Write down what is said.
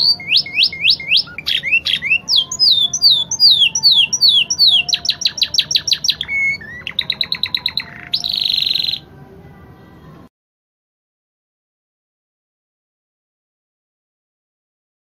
うん。